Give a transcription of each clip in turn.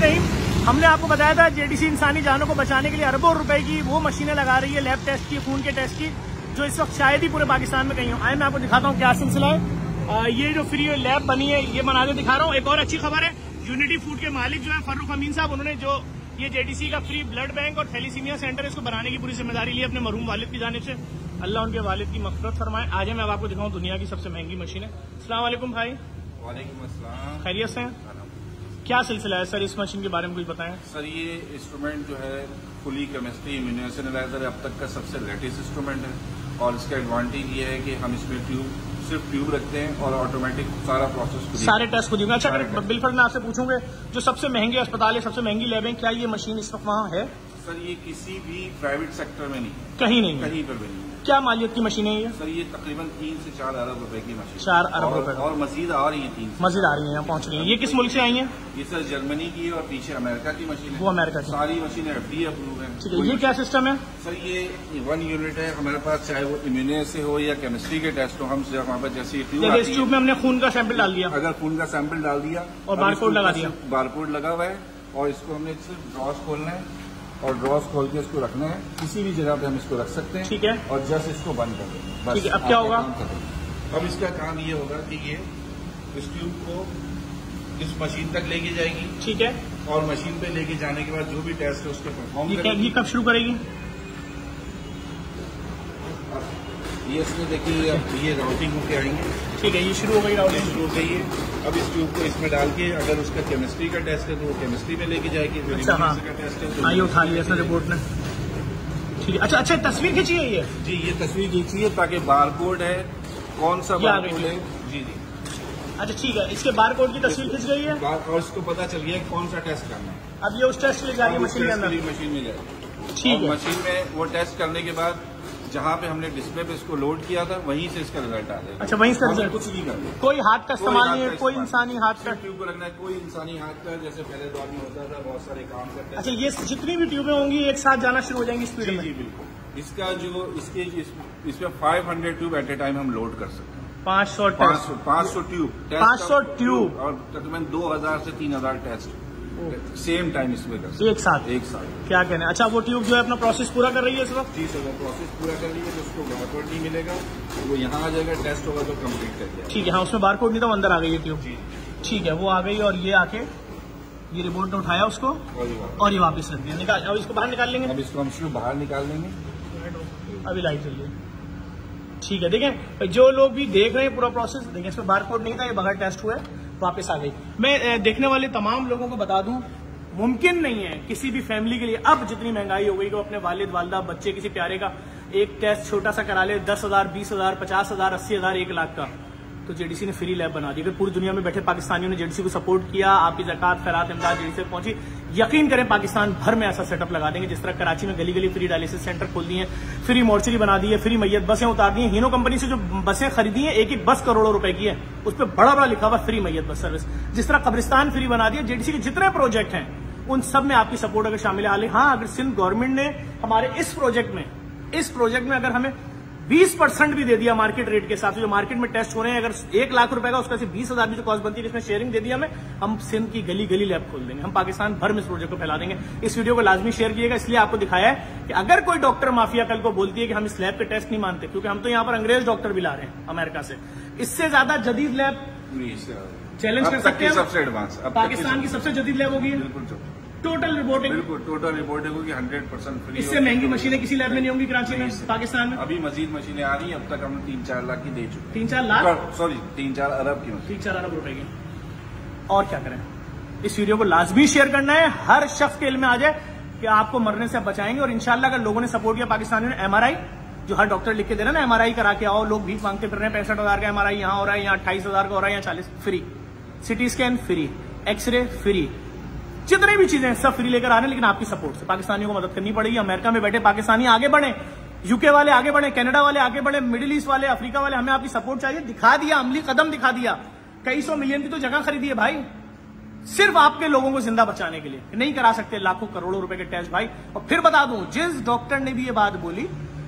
नहीं हमने आपको बताया था जेडीसी इंसानी जानों को बचाने के लिए अरबों रुपए की वो मशीनें लगा रही है लैब टेस्ट की खून के टेस्ट की जो इस वक्त शायद ही पूरे पाकिस्तान में कहीं हो। आए मैं आपको दिखाता हूँ क्या सिलसिला है। आ, ये जो फ्री लैब बनी है ये बना के दिखा रहा हूँ। एक और अच्छी खबर है यूनिटी फ़ूड के मालिक जो है फर्रुख अमीन साहब उन्होंने जो ये जेडीसी का फ्री ब्लड बैंक और थैलीसीमिया सेंटर इसको बनाने की पूरी ज़िम्मेदारी ली अपने मरूम वालिद की जानब से। अल्लाह उनके वालिद की मफरत फरमाए। आज मैं अब आपको दिखाऊँ दुनिया की सबसे महँगी मशीन। है असलम भाई। वालेकुम अस्सलाम। खैरियत से हैं? क्या सिलसिला है सर? इस मशीन के बारे में कुछ बताएँ। सर ये इंस्ट्रूमेंट जो है फुली केमिस्ट्री इम्यूनाइजर अब तक का सबसे लेटेस्ट इंस्ट्रूमेंट है। और इसका एडवांटेज ये है कि हम इसमें ट्यूब सिर्फ़ ट्यूब रखते हैं और ऑटोमेटिक सारा प्रोसेस सारे टेस्ट खुद अच्छा। बिलफर मैं आपसे पूछूँगे जो सबसे महँगे अस्पताल है सबसे महँगी लैब है क्या ये मशीन इस वक्त वहाँ है? सर ये किसी भी प्राइवेट सेक्टर में नहीं कहीं नहीं कहीं पर भी नहीं क्या मालियत की मशीन है ये? सर ये तकरीबन तीन से चार अरब रुपए की मशीन। चार अरब रुपए। और मजीद आ रही है तीन मजीद आ रही है यहाँ पहुँच रही है। ये किस मुल्क से आई है? ये सर जर्मनी की है और पीछे अमेरिका की मशीन। है वो अमेरिका की। सारी मशीन एफ़ डी अप्रूव है। ठीक है ये क्या सिस्टम है? सर ये वन यूनिट है। हमारे पास चाहे वो इम्यूनिया से हो या केमिस्ट्री के टेस्ट हो हम हमारे पास जैसे ट्यूब इस ट्यूब में हमने खून का सैंपल डाल दिया। अगर खून का सैंपल डाल दिया और बारकोड लगा दिया। बारकोड लगा हुआ है और इसको हमने सिर्फ़ ड्रॉस खोलना है। और ड्रॉस खोल के इसको रखना है। किसी भी जगह पे हम इसको रख सकते हैं ठीक है। और जस्ट इसको बंद कर देंगे बस ठीक है, अब क्या होगा? अब इसका काम ये होगा कि ये इस ट्यूब को इस मशीन तक लेके जाएगी। ठीक है। और मशीन पे लेके जाने के बाद जो भी टेस्ट है उसके परफॉर्म करेगी। ये कब शुरू करेगी? ये इसमें देखिए अब ये राउटिंग होके आएँगे। ठीक है ये शुरू हो गई राउटिंग शुरू हो गई है। अब इस ट्यूब को इसमें डाल के अगर उसका केमिस्ट्री का टेस्ट है तो वो केमिस्ट्री में लेके जाएगी। अच्छा, हाँ। का टेस्ट है तो हाँ उठा लिया इसने रिपोर्ट ने। ठीक है अच्छा अच्छा तस्वीर खींची है ये? जी ये तस्वीर खींचिए ताकि बारकोड है कौन सा बारकोड है। जी जी। अच्छा ठीक है इसके बार कोड की तस्वीर खींच गई है? और इसको पता चल गया कौन सा टेस्ट करना है। अब ये उस टेस्ट के लिए जा रही है मशीन के अंदर मशीन में जाएगी ठीक है। मशीन में वो टेस्ट करने के बाद जहाँ पे हमने डिस्प्ले पे इसको लोड किया था वहीं से इसका रिज़ल्ट आ जाएगा अच्छा वहीं से रिज़ल्ट कुछ नहीं करते। कोई हाथ का इस्तेमाल नहीं है कोई इंसानी हाथ का ट्यूब को रखना है कोई इंसानी हाथ का जैसे पहले दौर में होता था बहुत सारे काम करते अच्छा ये जितनी भी ट्यूबें होंगी एक साथ जाना शुरू हो जाएँगी स्पीड जी में? जी बिल्कुल। इसका जो इसके इस, इसमें 500 ट्यूब एट ए टाइम हम लोड कर सकते हैं। पाँच सौ पाँच सौ पाँच सौ ट्यूब टेस्ट 500 ट्यूब। और तकरीबन 2000 से 3000 टेस्ट सेम टाइम इसमें कर एक साथ। एक साथ। क्या कहने हैं? अच्छा वो ट्यूब जो है अपना प्रोसेस पूरा कर रही है इस वक्त? जी सर वो प्रोसेस पूरा कर लीजिए तो उसको बारकोड नहीं मिलेगा। तो वो यहाँ आ जाएगा टेस्ट होगा तो कंप्लीट कर दिया। ठीक है हाँ उसमें बार कोड नहीं था अंदर आ गई है ट्यूब जी ठीक है वो आ गई और ये आके ये रिपोर्ट ने उठाया उसको और ये। वापस। रख दिया। निकाल अब इसको बाहर निकाल लेंगे? अब इसको हम शुरू बाहर निकाल लेंगे। अभी लाइट चलिए ठीक है देखें जो लोग भी देख रहे हैं पूरा प्रोसेस देखें इसमें बार कोड नहीं था ये बगैर टेस्ट हुआ है वापस आ गई। मैं देखने वाले तमाम लोगों को बता दूँ, मुमकिन नहीं है किसी भी फैमिली के लिए अब जितनी महँगाई हो गई को अपने वालिद, वालदा, बच्चे, किसी प्यारे का एक टेस्ट छोटा सा करा ले, दस हज़ार, बीस हज़ार, पचास हज़ार, अस्सी हज़ार, एक लाख का। तो जेडीसी ने फ्री लैब बना दी। फिर पूरी दुनिया में बैठे पाकिस्तानियों ने जेडीसी को सपोर्ट किया, आपकी जक़ात खैरात इमदाद जेडीसी तक पहुँची। यकीन करें, पाकिस्तान भर में ऐसा सेटअप लगा देंगे, जिस तरह कराची में गली गली फ्री डायलिसिस सेंटर खोल दिए फ्री मोर्चरी बना दी है फ्री मैयत बसें उतार दी हीनो कंपनी से जो बसें खरीदी हैं एक एक बस करोड़ों रुपए की है। उस पर बड़ा बड़ा लिखा हुआ फ्री मैयत बस सर्विस जिस तरह कब्रिस्तान फ्री बना दिया जेडीसी के जितने प्रोजेक्ट हैं, उन सब में आपकी सपोर्ट अगर शामिल है। हाल हाँ अगर सिंध गवर्नमेंट ने हमारे इस प्रोजेक्ट में, इस प्रोजेक्ट में अगर हमें 20 परसेंट भी दे दिया मार्केट रेट के हिसाब से जो मार्केट में टेस्ट हो रहे हैं अगर एक लाख रुपए का उसका सिर्फ़ बीस हज़ार की जो कॉस्ट बनती है इसमें शेयरिंग दे दिया हमें हम सिंध की गली गली लैब खोल देंगे। हम पाकिस्तान भर में इस प्रोजेक्ट को फैला देंगे। इस वीडियो को लाजमी शेयर किएगा इसलिए आपको दिखाया है कि अगर कोई डॉक्टर माफिया कल को बोलती है कि हम इस लैब के टेस्ट नहीं मानते क्योंकि हम तो यहाँ पर अंग्रेज़ डॉक्टर भी ला रहे हैं अमेरिका से। इससे ज़्यादा जदीद लैब चैलेंज कर सकते हैं पाकिस्तान की सबसे जदीद लैब होगी? बिल्कुल टोटल रिपोर्टिंग बिल्कुल टोटल रिपोर्ट होगी हंड्रेड परसेंट फ्री इससे महँगी मशीनें किसी लैब में नहीं होंगी कराची में पाकिस्तान में? अभी मजीद मशीनें आ रही हैं अब तक हम तीन चार लाख की दे चुके तीन चार लाख? सॉरी तीन चार अरब की तीन चार अरब रुपए की। और क्या करें? इस वीडियो को लाजमी शेयर करना है हर शख्स के इल्म में आ जाए कि आपको मरने से आप बचाएँगे और इंशाल्लाह अगर लोगों ने सपोर्ट किया पाकिस्तानियों ने एमआरआई जो हर डॉक्टर लिख के दे रहा है ना एमआरआई करा के आओ लोग भीख मांगते फिर रहे हैं पैंसठ हज़ार का एमआरआई यहाँ हो रहा है यहाँ अट्ठाईस हज़ार का हो रहा है यहाँ चालीस free CT scan free X ray free जितनी भी चीज़ें सब फ्री लेकर आ रहे हैं, लेकिन आपकी सपोर्ट से। पाकिस्तानियों को मदद करनी पड़ेगी, अमेरिका में बैठे पाकिस्तानी आगे बढ़े यूके वाले आगे बढ़े कनाडा वाले आगे बढ़े मिडिल ईस्ट वाले अफ्रीका वाले, हमें आपकी सपोर्ट चाहिए। दिखा दिया, अमली कदम दिखा दिया। कई सौ मिलियन की तो जगह खरीदी है भाई। सिर्फ़ आपके लोगों को ज़िंदा बचाने के लिए। नहीं करा सकते लाखों करोड़ों रुपए के टेस्ट भाई। और फिर बता दूँ, जिस डॉक्टर ने भी ये बात बोली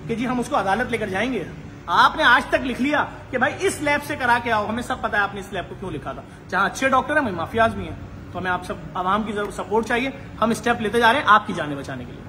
कि जी हम उसको अदालत लेकर जाएँगे, आपने आज तक लिख लिया कि भाई इस लैब से करा के आओ। हमें सब पता है आपने इस लैब को क्यों लिखा था। जहाँ अच्छे डॉक्टर है, वहीं माफियाज भी हैं। तो हमें आप सब, आवाम की सपोर्ट चाहिए। हम स्टेप लेते जा रहे हैं आपकी जाने बचाने के लिए।